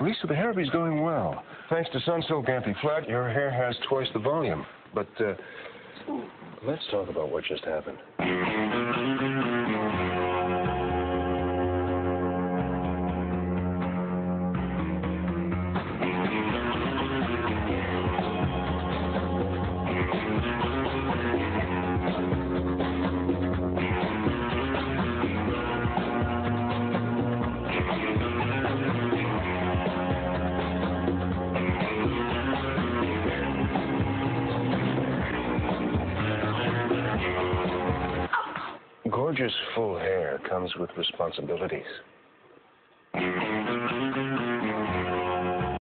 Lisa, the hairby's going well. Thanks to Sunsilk Anti-Flat, your hair has twice the volume. But, uh, let's talk about what just happened. Gorgeous full hair comes with responsibilities.